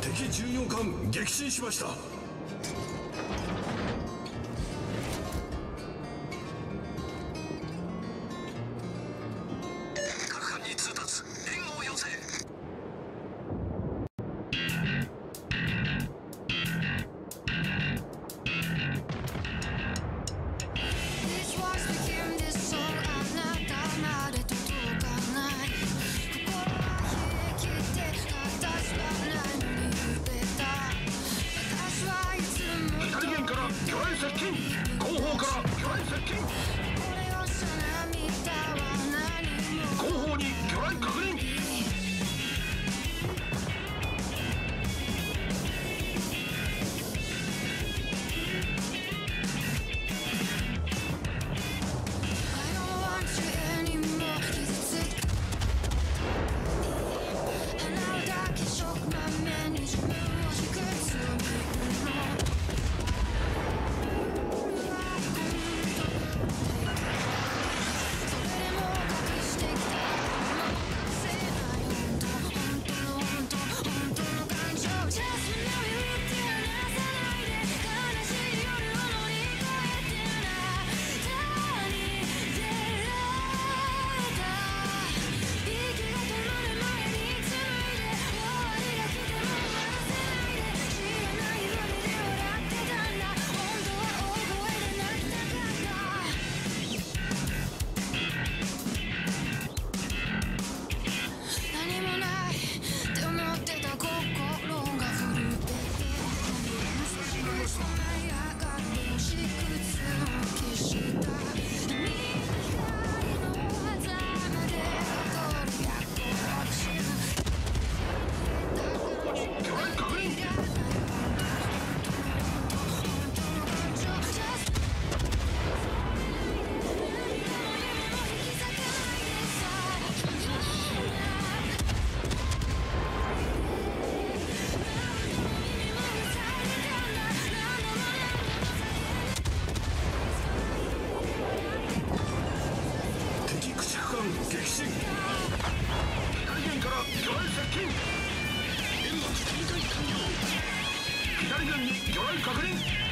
敵巡洋艦撃沈しました。後方に魚雷確認左軍に魚雷確認。